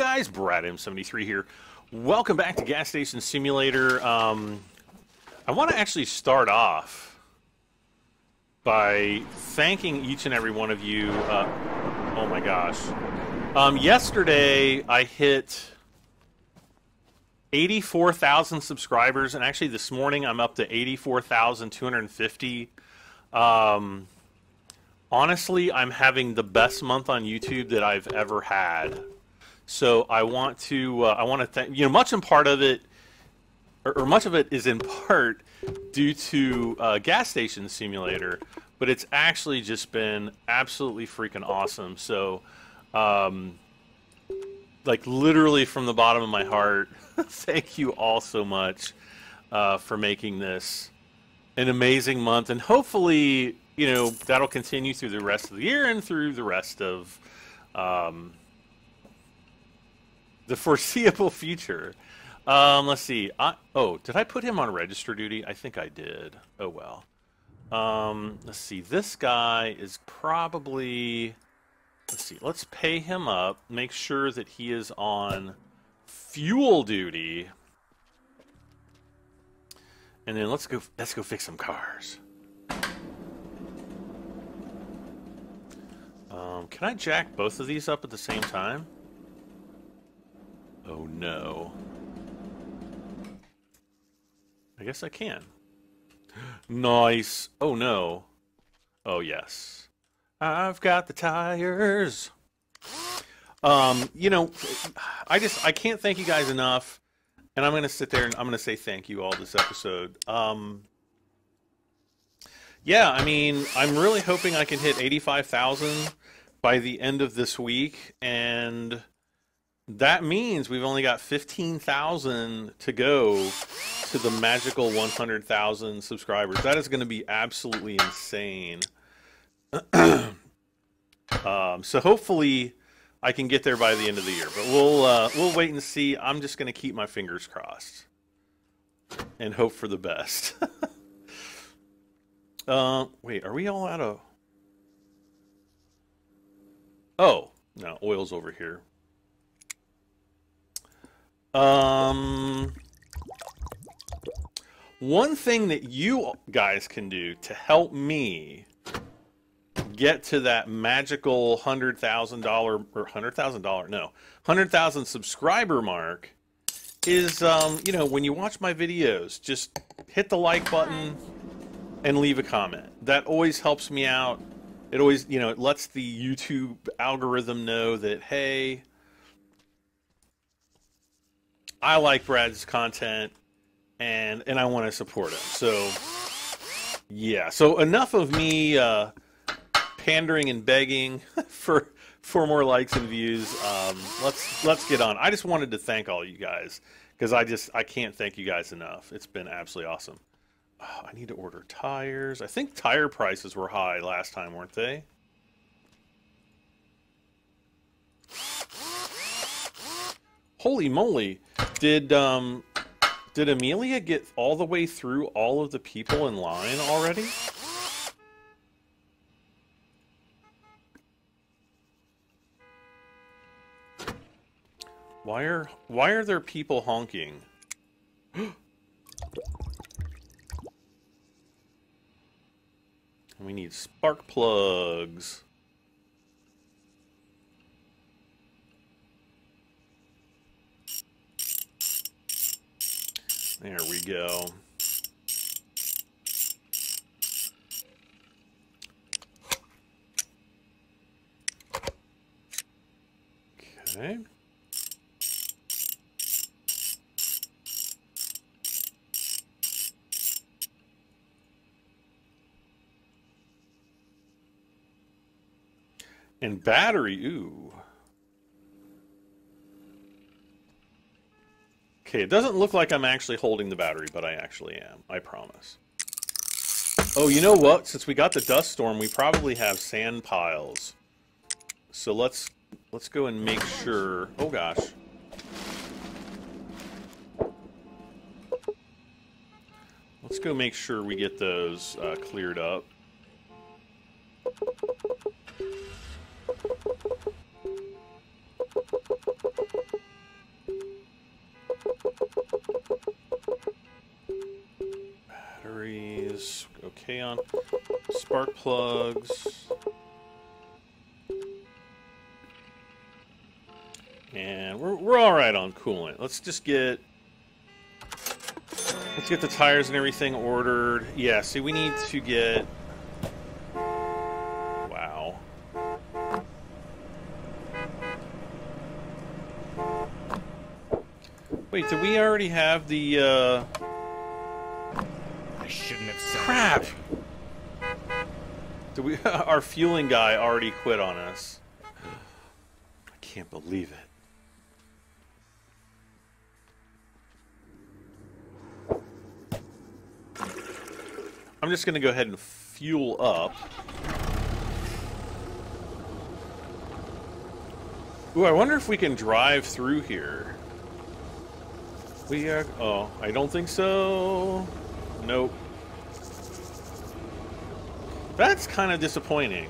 guys, Brad M73 here. Welcome back to Gas Station Simulator. Um, I want to actually start off by thanking each and every one of you. Uh, oh my gosh. Um, yesterday, I hit 84,000 subscribers, and actually this morning I'm up to 84,250. Um, honestly, I'm having the best month on YouTube that I've ever had. So I want to uh, I want to thank you know much in part of it, or, or much of it is in part due to uh, gas station simulator, but it's actually just been absolutely freaking awesome. So, um, like literally from the bottom of my heart, thank you all so much uh, for making this an amazing month, and hopefully you know that'll continue through the rest of the year and through the rest of. Um, the foreseeable future. Um, let's see. I, oh, did I put him on register duty? I think I did. Oh well. Um, let's see. This guy is probably. Let's see. Let's pay him up. Make sure that he is on fuel duty. And then let's go. Let's go fix some cars. Um, can I jack both of these up at the same time? Oh no. I guess I can. Nice. Oh no. Oh yes. I've got the tires. Um, you know, I just I can't thank you guys enough. And I'm gonna sit there and I'm gonna say thank you all this episode. Um Yeah, I mean, I'm really hoping I can hit eighty five thousand by the end of this week and that means we've only got 15,000 to go to the magical 100,000 subscribers. That is going to be absolutely insane. um, so hopefully I can get there by the end of the year, but we'll uh, we'll wait and see. I'm just going to keep my fingers crossed and hope for the best. uh, wait, are we all out of? Oh, no, oil's over here. Um, one thing that you guys can do to help me get to that magical hundred thousand dollar or hundred thousand dollar no hundred thousand subscriber mark is um, you know when you watch my videos just hit the like button and leave a comment. That always helps me out. It always you know it lets the youtube algorithm know that hey I like Brad's content and and I want to support him. So yeah. So enough of me uh, pandering and begging for for more likes and views. Um, let's let's get on. I just wanted to thank all you guys because I just I can't thank you guys enough. It's been absolutely awesome. Oh, I need to order tires. I think tire prices were high last time, weren't they? Holy moly! Did um, did Amelia get all the way through all of the people in line already? Why are why are there people honking? we need spark plugs. There we go. Okay. And battery, ooh. Okay, it doesn't look like I'm actually holding the battery, but I actually am. I promise. Oh, you know what? Since we got the dust storm, we probably have sand piles. So let's let's go and make sure. Oh gosh. Let's go make sure we get those uh, cleared up. Okay on spark plugs. And we're, we're all right on coolant. Let's just get let's get the tires and everything ordered. Yeah, see, we need to get wow. Wait, did we already have the uh shouldn't have said crap? Do we our fueling guy already quit on us? I can't believe it. I'm just going to go ahead and fuel up. Ooh, I wonder if we can drive through here. We are. Oh, I don't think so. Nope. That's kind of disappointing.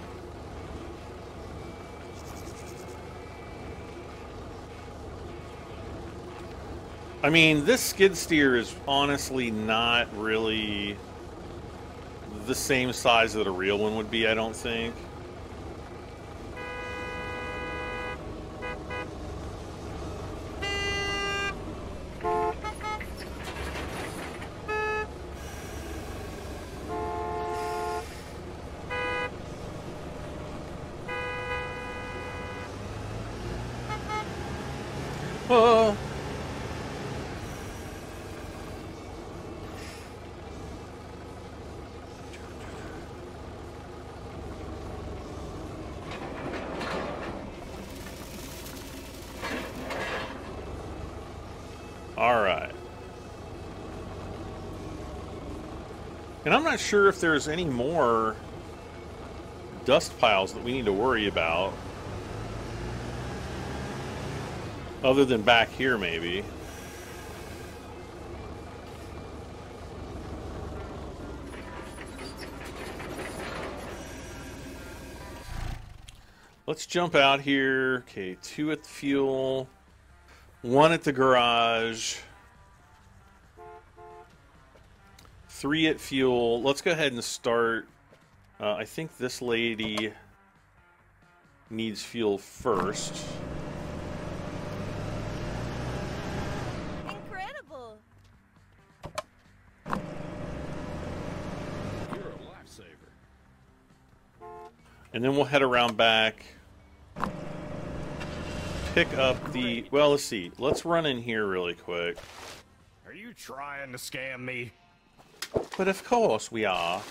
I mean, this skid steer is honestly not really the same size that a real one would be, I don't think. Oh. All right. And I'm not sure if there's any more dust piles that we need to worry about. Other than back here, maybe. Let's jump out here. Okay, two at the fuel, one at the garage, three at fuel. Let's go ahead and start. Uh, I think this lady needs fuel first. Incredible! You're a lifesaver. And then we'll head around back. Pick up the. Well, let's see. Let's run in here really quick. Are you trying to scam me? But of course we are.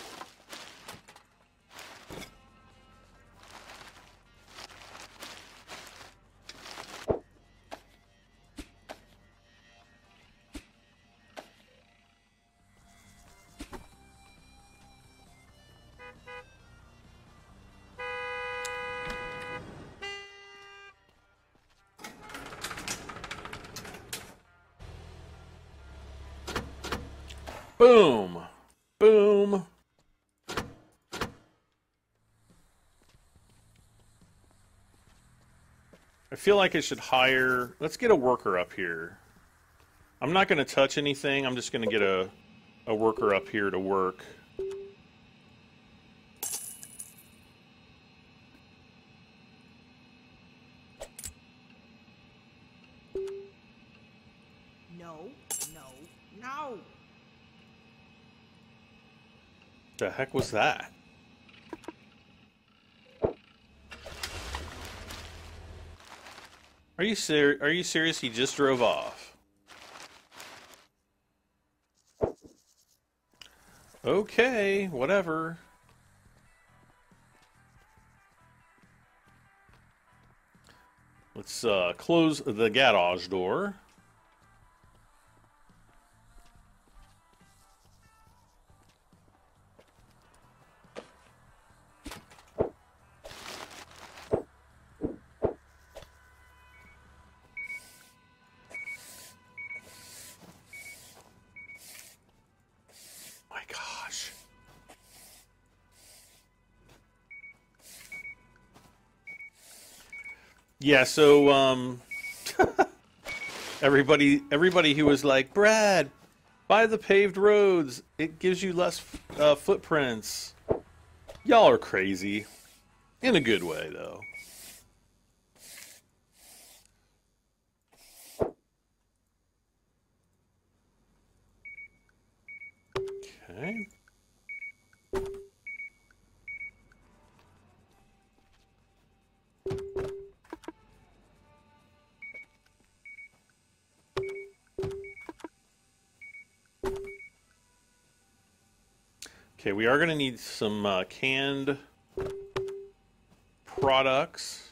Feel like I should hire. Let's get a worker up here. I'm not going to touch anything. I'm just going to get a, a worker up here to work. No, no, no. The heck was that? Are you ser- Are you serious? He just drove off. Okay, whatever. Let's uh, close the garage door. Yeah, so um everybody everybody who was like, "Brad, Buy the paved roads. It gives you less uh, footprints. Y'all are crazy. In a good way, though. Okay. We are going to need some uh, canned products.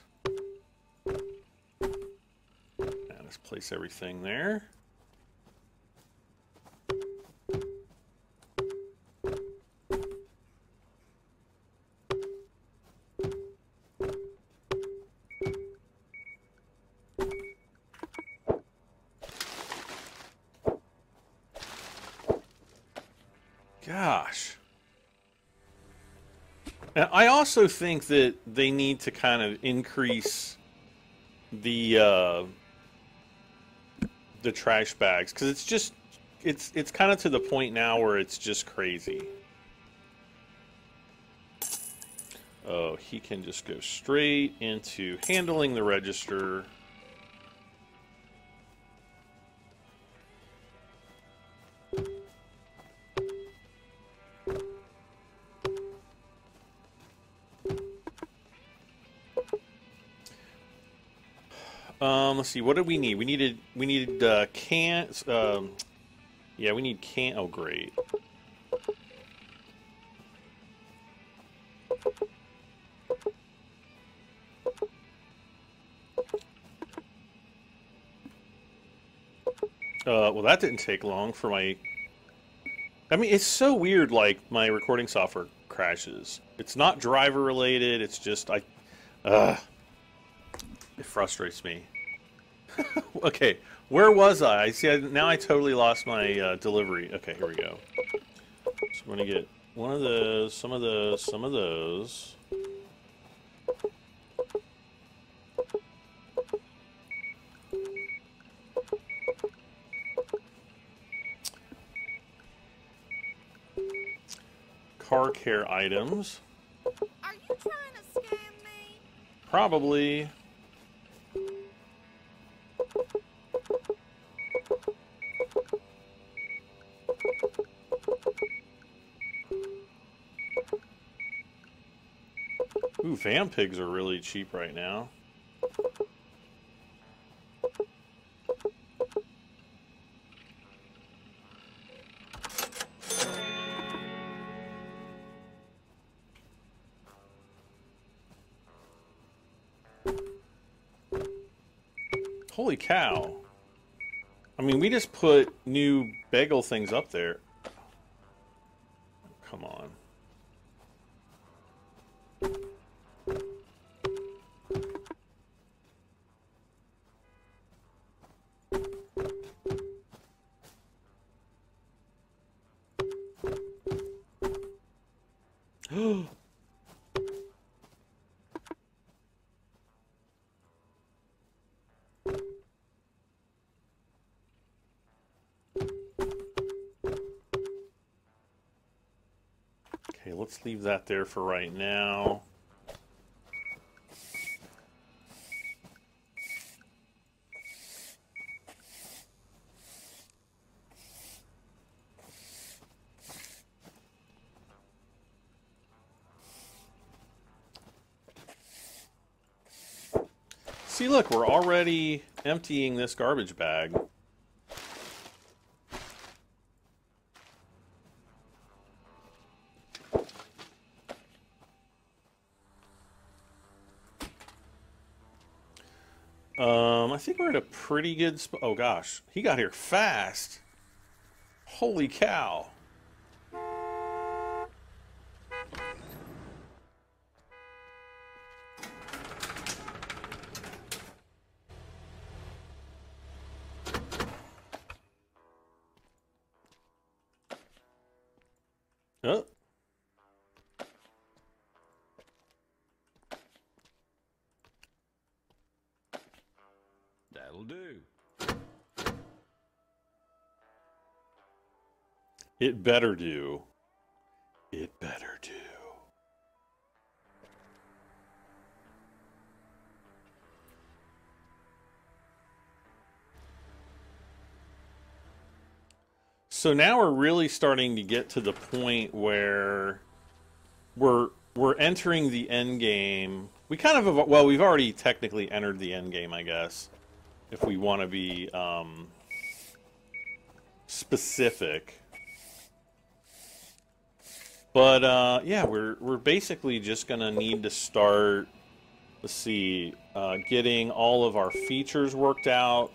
Let's place everything there. Gosh. I also think that they need to kind of increase the uh, the trash bags because it's just it's it's kind of to the point now where it's just crazy. Oh, he can just go straight into handling the register. Let's see. What do we need? We needed we needed uh, cans. Um, yeah, we need can. Oh, great. Uh, well, that didn't take long for my. I mean, it's so weird. Like my recording software crashes. It's not driver related. It's just I. Uh, it frustrates me. okay, where was I? I see. I, now I totally lost my uh, delivery. Okay, here we go. So I'm gonna get one of those, some of those, some of those. Car care items. Are you trying to scam me? Probably. Van pigs are really cheap right now. Holy cow. I mean, we just put new bagel things up there. That there for right now. See, look, we're already emptying this garbage bag. Um, I think we're at a pretty good spot. Oh gosh, he got here fast. Holy cow. It better do. It better do. So now we're really starting to get to the point where we're we're entering the end game. We kind of well, we've already technically entered the end game, I guess, if we want to be um, specific. But uh, yeah, we're we're basically just gonna need to start. Let's see, uh, getting all of our features worked out.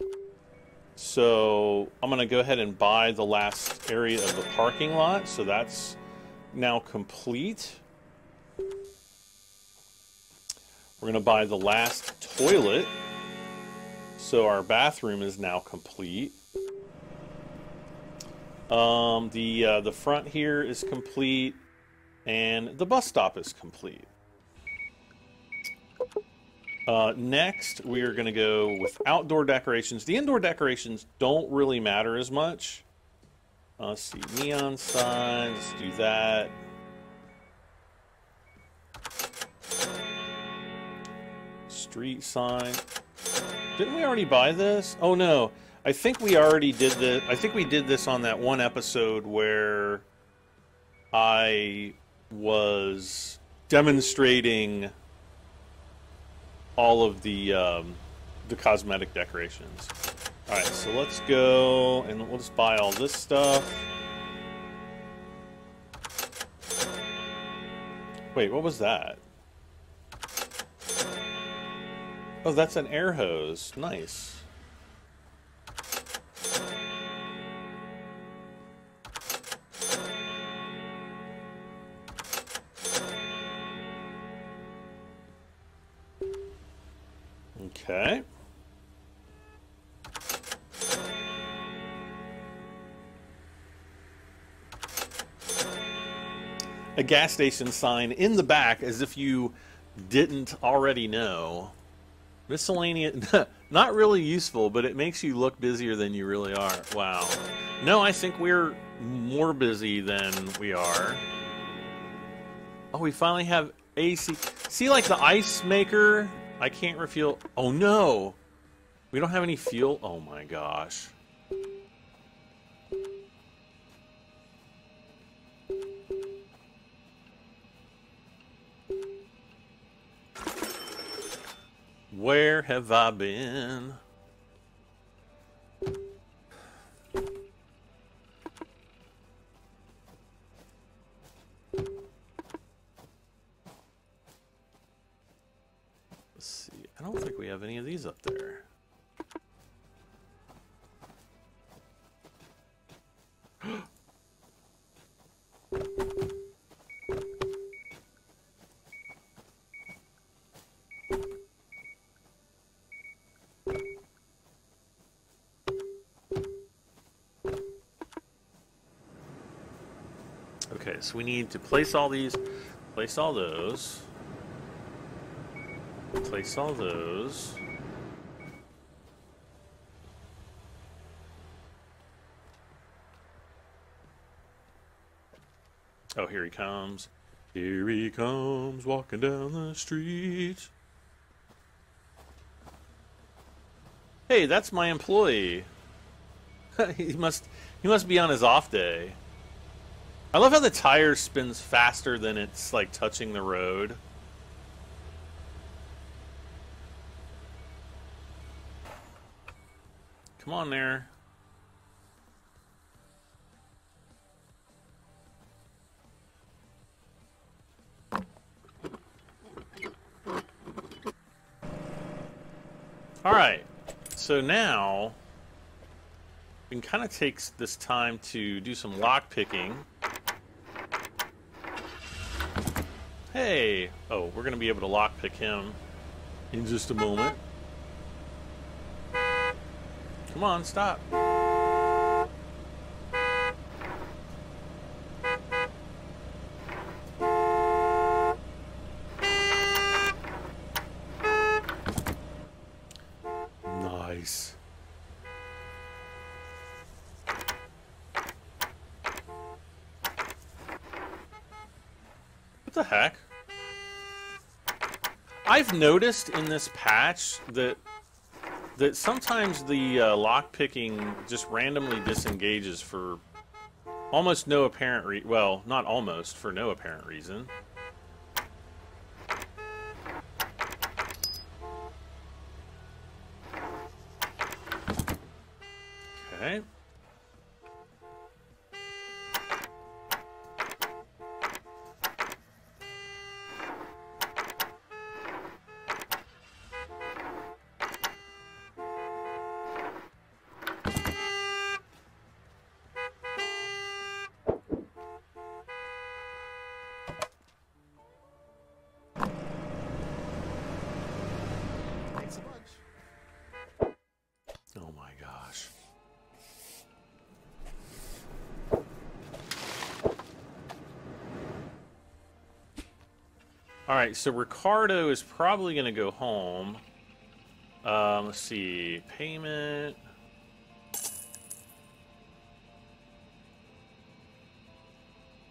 So I'm gonna go ahead and buy the last area of the parking lot. So that's now complete. We're gonna buy the last toilet. So our bathroom is now complete. Um, the uh, the front here is complete, and the bus stop is complete. Uh, next, we are going to go with outdoor decorations. The indoor decorations don't really matter as much. Uh, let's see, neon signs. Let's do that. Street sign. Didn't we already buy this? Oh no, I think we already did this. I think we did this on that one episode where I was demonstrating all of the um, the cosmetic decorations. All right, so let's go and we'll just buy all this stuff. Wait, what was that? Oh, that's an air hose. Nice. Okay. A gas station sign in the back as if you didn't already know. Miscellaneous, not really useful, but it makes you look busier than you really are. Wow. No, I think we're more busy than we are. Oh, we finally have AC. See, like the ice maker I can't refuel. Oh no! We don't have any fuel. Oh my gosh. Where have I been? Have any of these up there. Okay, so we need to place all these, place all those, place all those. Oh, here he comes. Here he comes, walking down the street. Hey, that's my employee. he must he must be on his off day. I love how the tire spins faster than it's like touching the road. Come on there. All right. So now we can kind of take this time to do some lock picking. Hey! Oh, we're going to be able to lockpick him in just a moment. Come on, stop. Nice. What the heck? I've noticed in this patch that that sometimes the uh, lock picking just randomly disengages for almost no apparent re- well, not almost for no apparent reason. All right, so Ricardo is probably going to go home. Um, let's see, payment.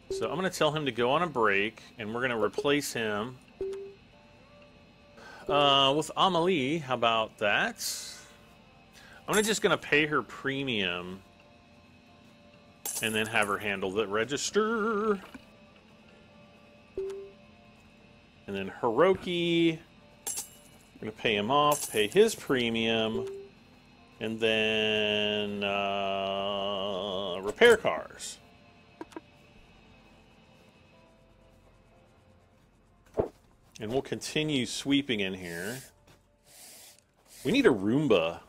So I'm going to tell him to go on a break, and we're going to replace him uh, with Amelie. How about that? I'm just going to pay her premium and then have her handle the register. And then Hiroki, I'm going to pay him off, pay his premium, and then uh, repair cars. And we'll continue sweeping in here. We need a Roomba.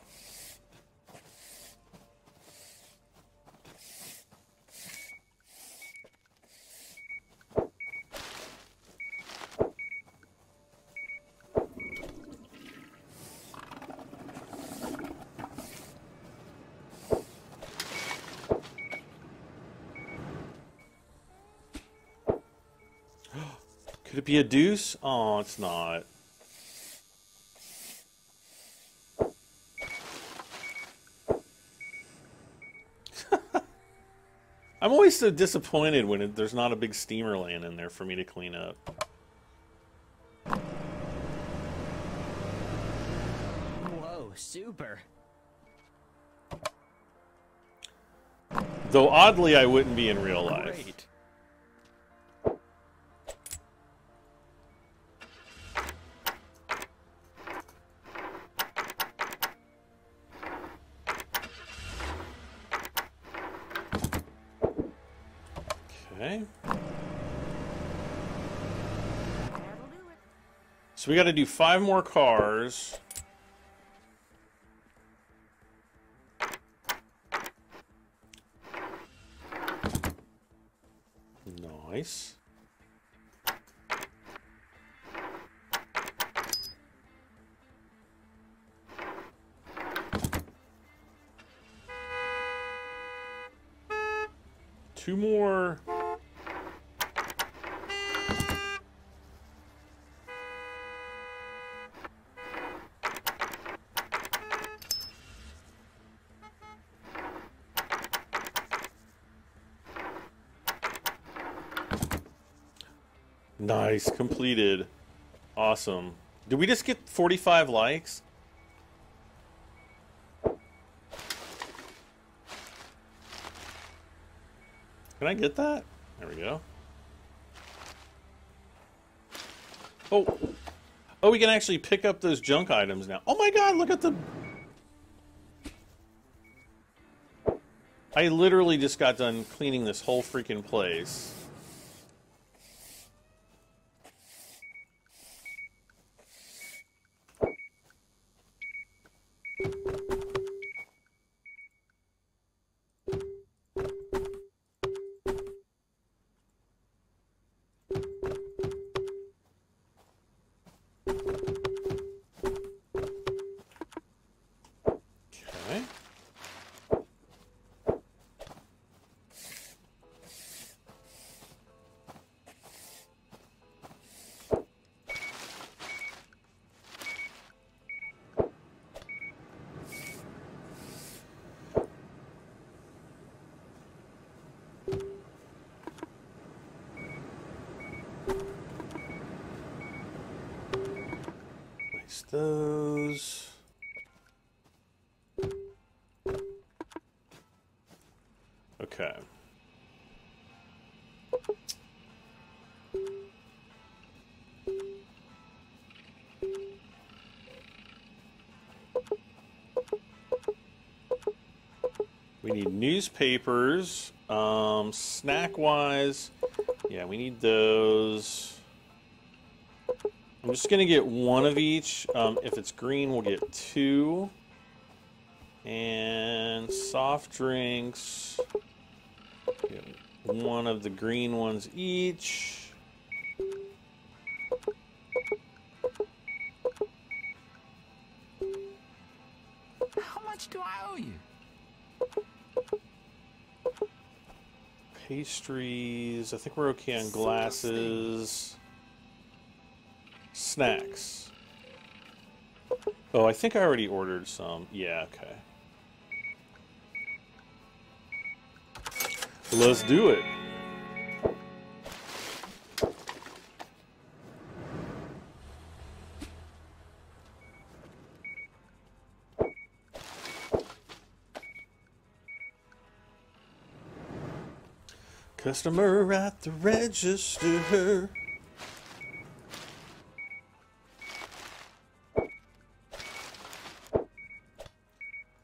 Could it be a deuce? Oh, it's not. I'm always so disappointed when it, there's not a big steamer laying in there for me to clean up. Whoa, super. Though oddly, I wouldn't be in real life. We got to do five more cars. Nice. Nice, completed. Awesome. Did we just get 45 likes? Can I get that? There we go. Oh. Oh, we can actually pick up those junk items now. Oh my god, look at the... I literally just got done cleaning this whole freaking place. We need newspapers. Um, snack wise, yeah, we need those. I'm just gonna get one of each. Um, if it's green, we'll get two. And soft drinks. One of the green ones each. Pastries. I think we're okay on glasses. Snacks. Oh, I think I already ordered some. Yeah, okay. Let's do it. Customer at the register.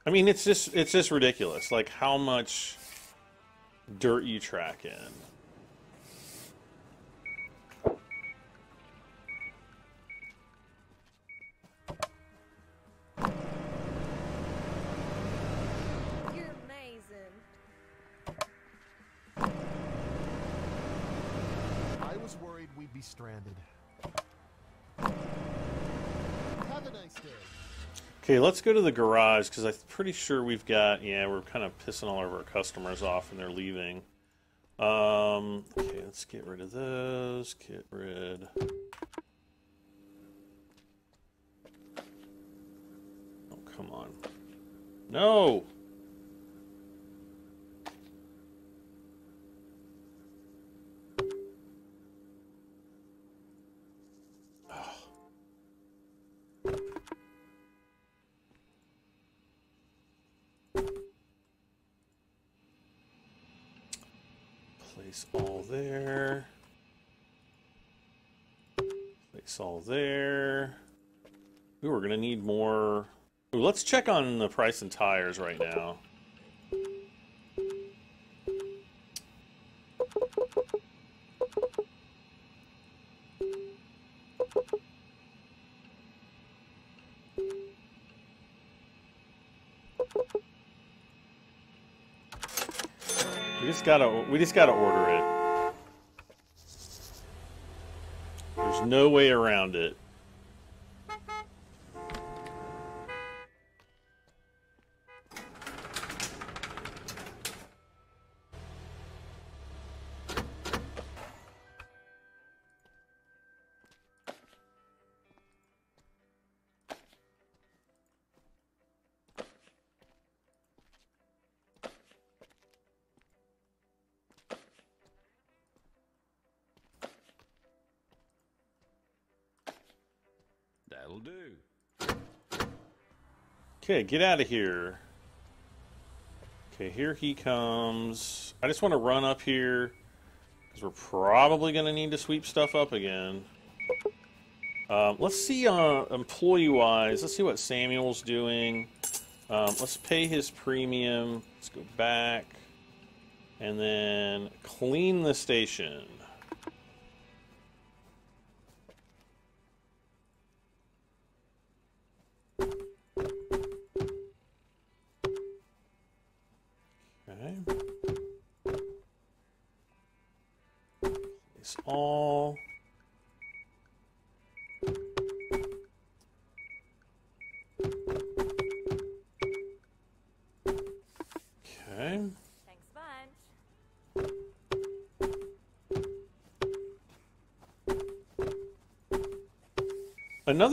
I mean, it's just it's just ridiculous. Like how much dirt you track in. Be stranded. Have a nice day. Okay, let's go to the garage because I'm pretty sure we've got. Yeah, we're kind of pissing all of our customers off and they're leaving. Um, okay, let's get rid of those. Get rid. Oh, come on. No! Place all there. Place all there. Ooh, we're gonna need more. Ooh, let's check on the price and tires right now. Gotta we just gotta order it. There's no way around it. That'll do. Okay, get out of here. Okay, here he comes. I just want to run up here because we're probably going to need to sweep stuff up again. Um, let's see, uh, employee-wise, let's see what Samuel's doing. Um, let's pay his premium. Let's go back. And then clean the station.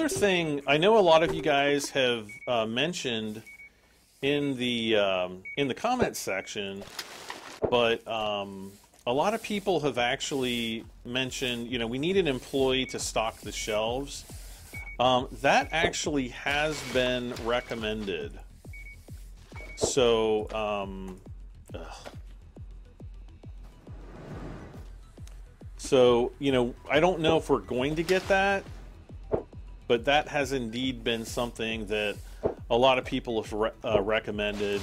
Another thing, I know a lot of you guys have uh, mentioned in the um, in the comments section, but um, a lot of people have actually mentioned, you know, we need an employee to stock the shelves. Um, that actually has been recommended. So, um, so you know, I don't know if we're going to get that, but that has indeed been something that a lot of people have re- uh, recommended.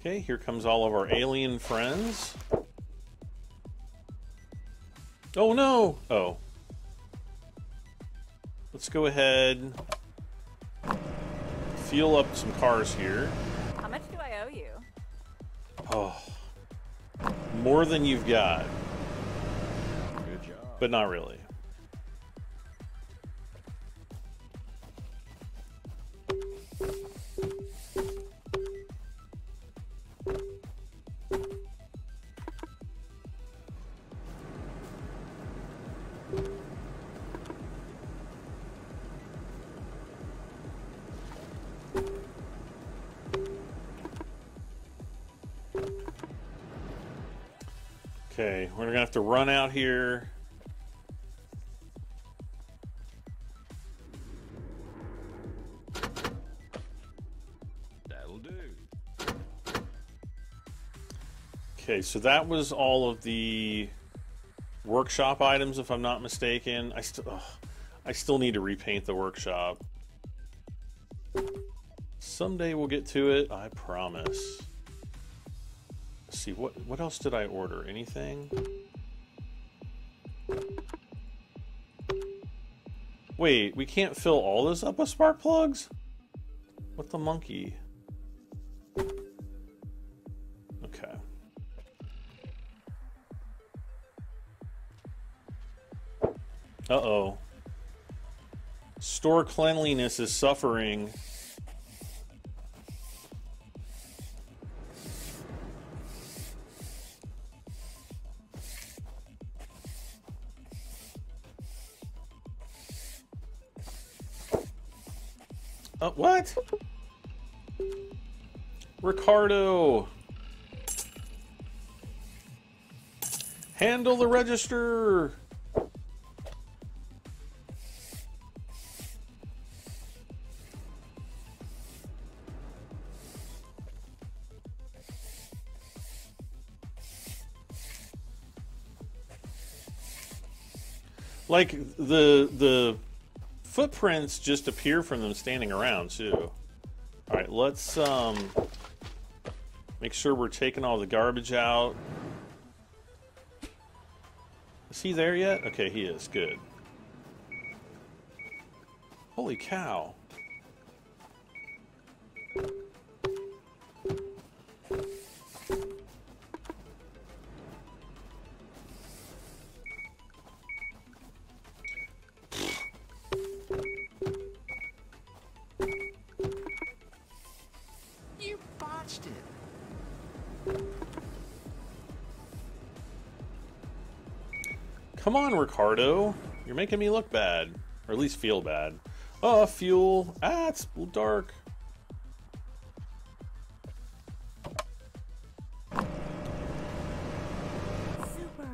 Okay, here comes all of our alien friends. Oh no! Oh. Let's go ahead. Fuel up some cars here. More than you've got, but not really. Have to run out here. That'll do. Okay, so that was all of the workshop items, if I'm not mistaken. I still, I still need to repaint the workshop. Someday we'll get to it. I promise. Let's see what what else did I order? Anything? Wait, we can't fill all this up with spark plugs? What the monkey? Okay. Uh-oh. Store cleanliness is suffering. Ricardo! Handle the register! Like the the footprints just appear from them standing around too. All right, let's um make sure we're taking all the garbage out. Is he there yet? Okay, he is. Good. Holy cow. Come on, Ricardo. You're making me look bad. Or at least feel bad. Oh, fuel. Ah, it's dark. Super.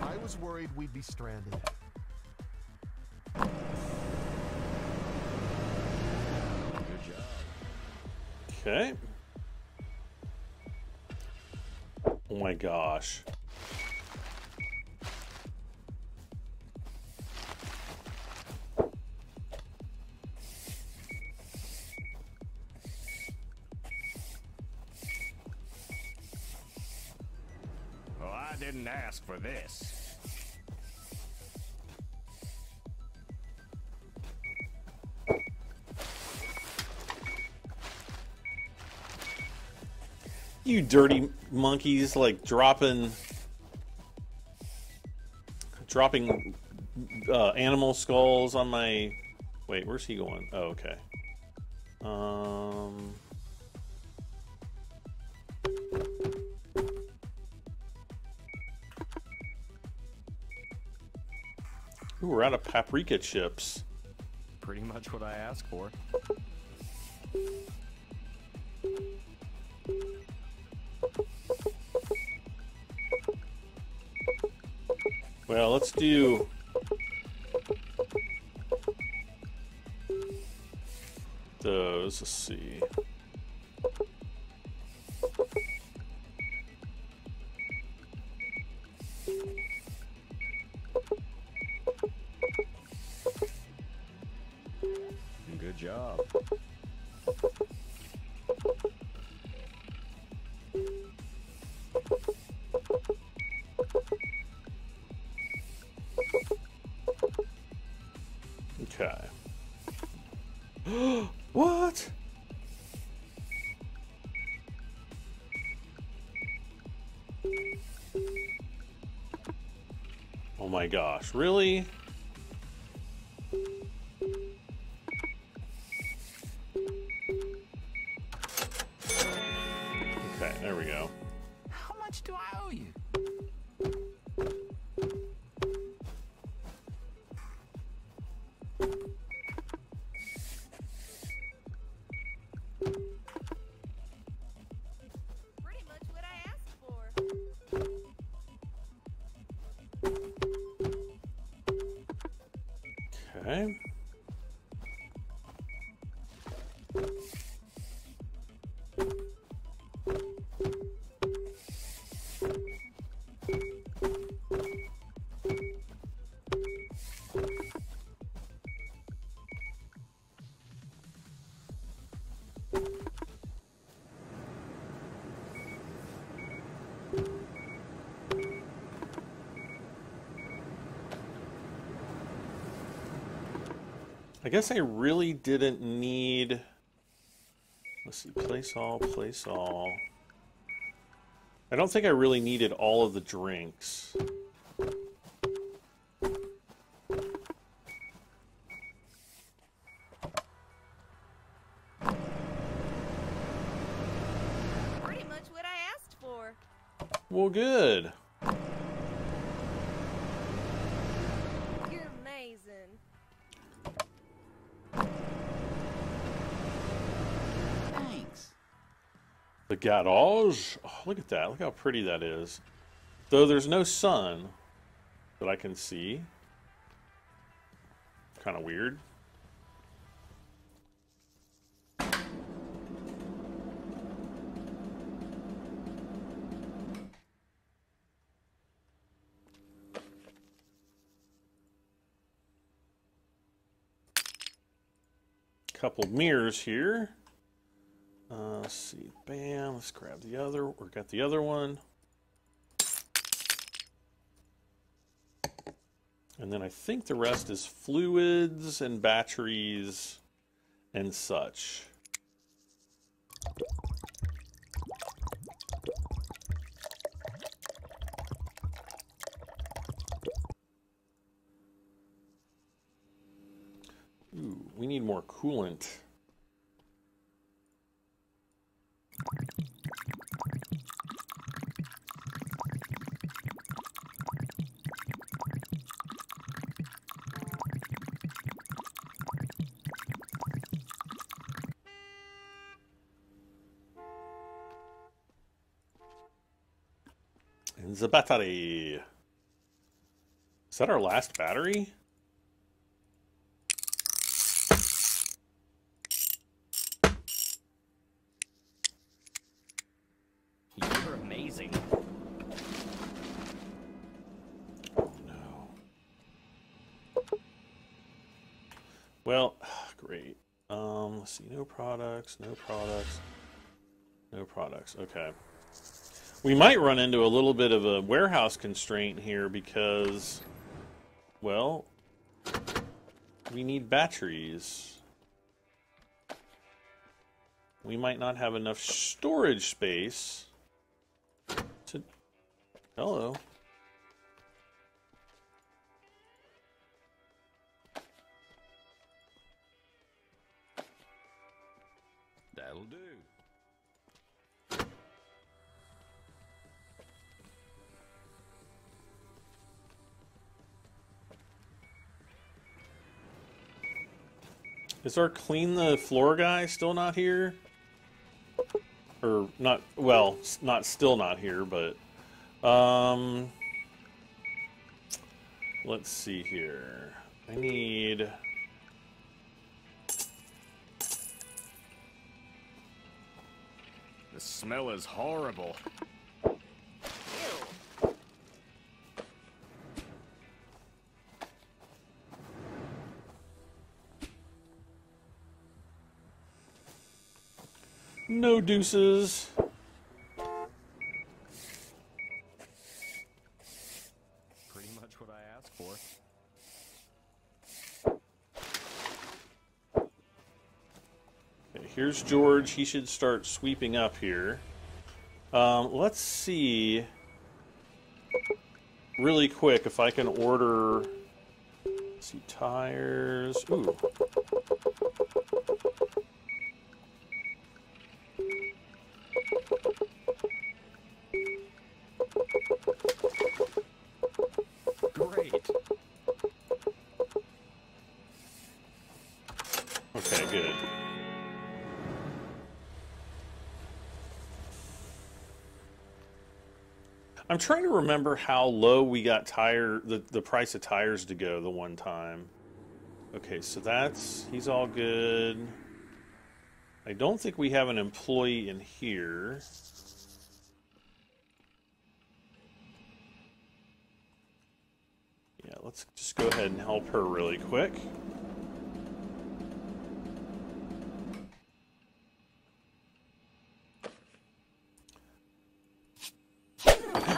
I was worried we'd be stranded. Gosh. Well, I didn't ask for this. You dirty monkeys, like dropping, dropping uh, animal skulls on my. Wait, where's he going? Oh, okay. Um. Ooh, we're out of paprika chips. Pretty much what I asked for. Well, let's do. Those, let's see. My gosh, really? I guess I really didn't need. Let's see, place all, place all. I don't think I really needed all of the drinks. Garage. Oh, look at that. Look how pretty that is. Though there's no sun that I can see. Kind of weird. Couple mirrors here. Let's see. Bam. Let's grab the other. Or got the other one. And then I think the rest is fluids and batteries and such. Ooh, we need more coolant. And the battery. Is that our last battery? You're amazing. Oh no. Well, great. Um, let's see. No products. No products. No products. Okay. We might run into a little bit of a warehouse constraint here because, well, we need batteries. We might not have enough storage space to. Hello. That'll do. Is our clean the floor guy still not here? Or not? Well, not still not here, but um, let's see here. I need. The smell is horrible. No deuces. Pretty much what I asked for. Okay, here's George. He should start sweeping up here. Um, let's see. Really quick, if I can order. see tires. Ooh. I'm trying to remember how low we got tire the, the price of tires to go the one time. Okay, so that's he's all good. I don't think we have an employee in here. Yeah, let's just go ahead and help her really quick.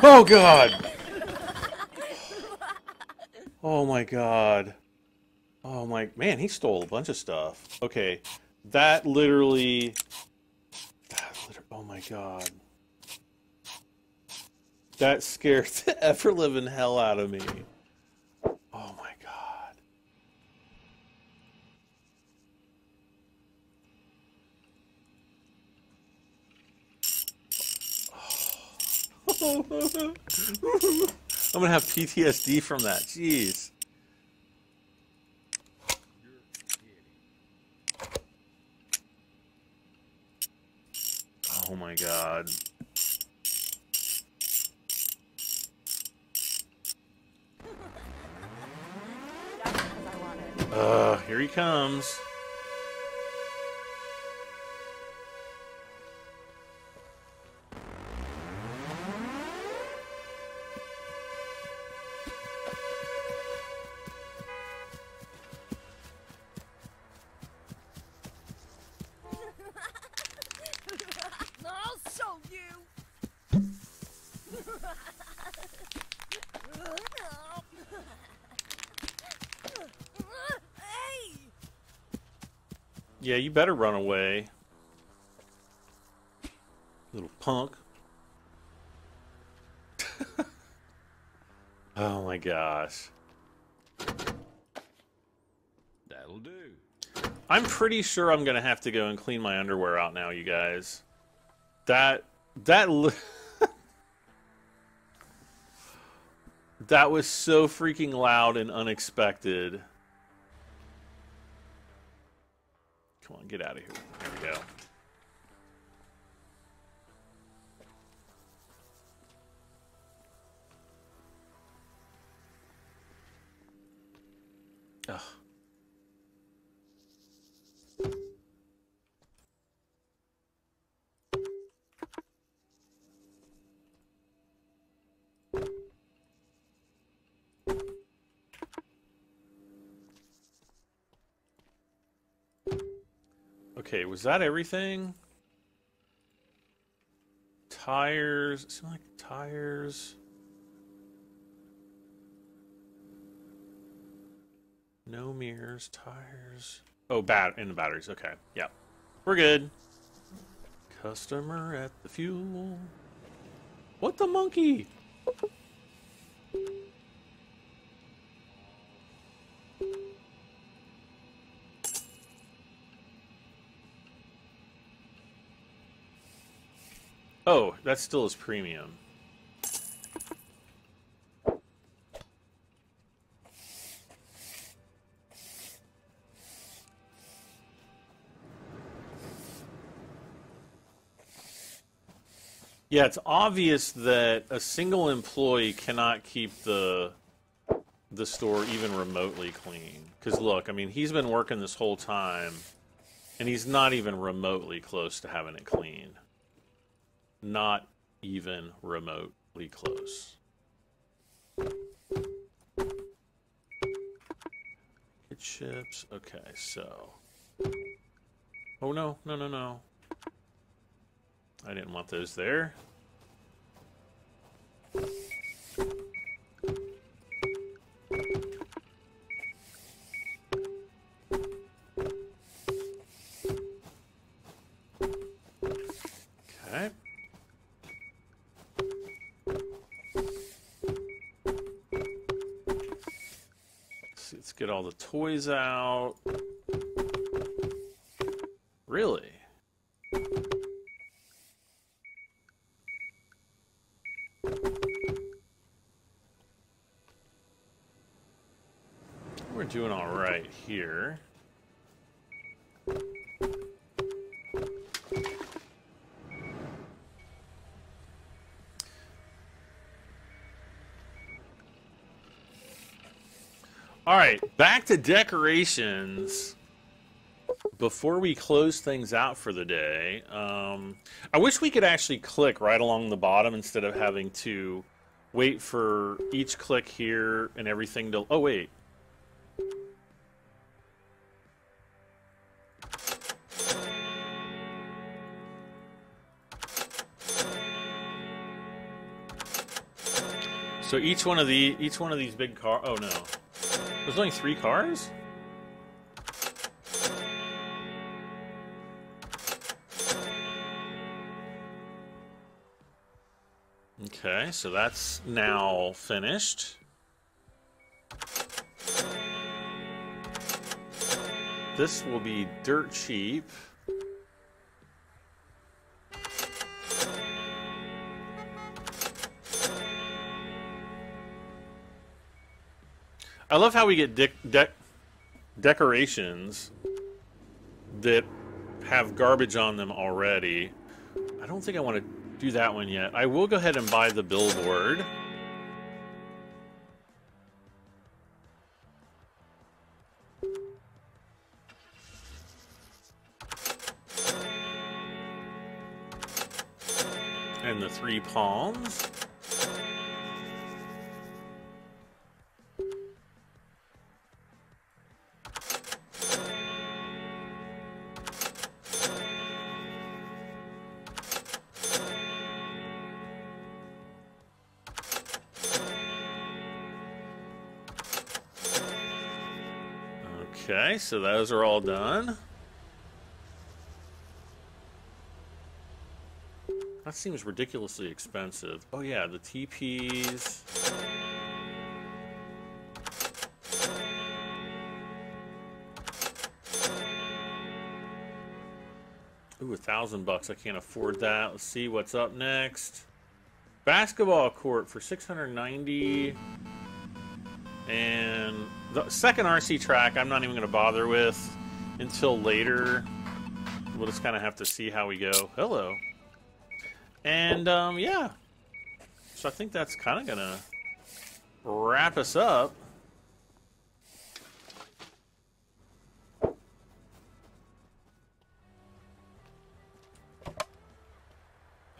Oh god. Oh my god. Oh my man, he stole a bunch of stuff. Okay, that literally. That liter- oh my god. That scared the ever living hell out of me. Oh my god. I'm gonna have PTSD from that. Jeez. Oh my god. Uh, here he comes. Yeah, you better run away. Little punk. oh my gosh. That'll do. I'm pretty sure I'm gonna have to go and clean my underwear out now, you guys. That that that was so freaking loud and unexpected. Get out of here. Was that everything? Tires. It seemed like tires. No mirrors, tires. Oh, bat in the batteries. Okay, yeah, we're good. Customer at the fuel. What the monkey? Oh, that still is premium. Yeah, it's obvious that a single employee cannot keep the the store even remotely clean. Because look, I mean, he's been working this whole time, and he's not even remotely close to having it clean. Not even remotely close. Get chips. Okay, so. Oh no, no, no, no. I didn't want those there. Toys out. Really? We're doing all right here. Right, back to decorations. Before we close things out for the day, um, I wish we could actually click right along the bottom instead of having to wait for each click here and everything to. Oh, wait. So each one of the each one of these big car. Oh no, there's only three cars. Okay, so that's now finished. This will be dirt cheap. I love how we get dec- dec- decorations that have garbage on them already. I don't think I want to do that one yet. I will go ahead and buy the billboard. And the three palms. So those are all done. That seems ridiculously expensive. Oh yeah, the TPs. Ooh, a thousand bucks. I can't afford that. Let's see what's up next. Basketball court for 690. And the second RC track, I'm not even going to bother with until later. We'll just kind of have to see how we go. Hello. And, um, yeah. So I think that's kind of going to wrap us up.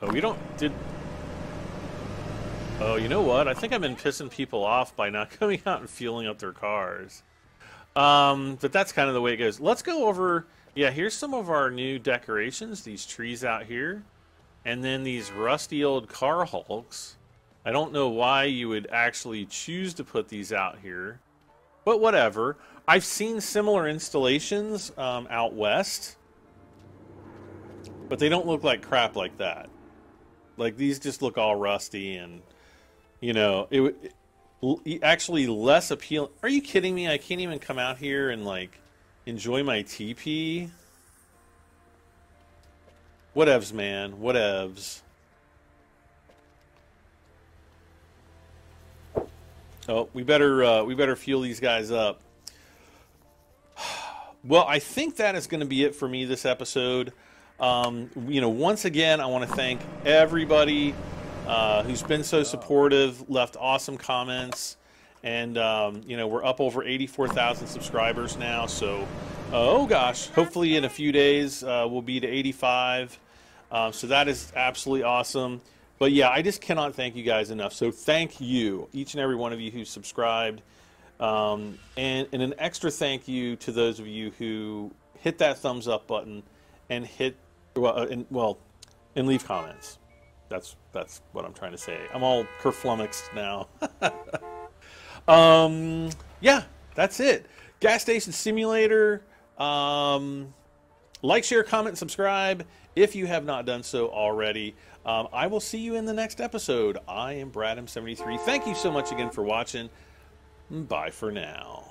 Oh, we don't... Did... Oh, you know what? I think I've been pissing people off by not coming out and fueling up their cars. Um, but that's kind of the way it goes. Let's go over. Yeah, here's some of our new decorations. These trees out here, and then these rusty old car hulks. I don't know why you would actually choose to put these out here, but whatever. I've seen similar installations um, out west, but they don't look like crap like that. Like these just look all rusty and you know, it it, actually less appealing. Are you kidding me? I can't even come out here and like enjoy my TP. Whatevs, man. Whatevs. Oh, we better uh, we better fuel these guys up. Well, I think that is going to be it for me this episode. Um, you know, once again, I want to thank everybody uh, who's been so supportive, left awesome comments, and um, you know we're up over 84,000 subscribers now. So, uh, oh gosh, hopefully in a few days uh, we'll be to 85. Um, so that is absolutely awesome. But yeah, I just cannot thank you guys enough. So thank you, each and every one of you who subscribed. Um, and, and an extra thank you to those of you who hit that thumbs up button and hit well, uh, and, well, and leave comments. That's that's what I'm trying to say. I'm all kerflummoxed now. um, yeah, that's it. Gas station simulator. Um, like, share, comment, subscribe if you have not done so already. Um, I will see you in the next episode. I am Brad M73. Thank you so much again for watching. Bye for now.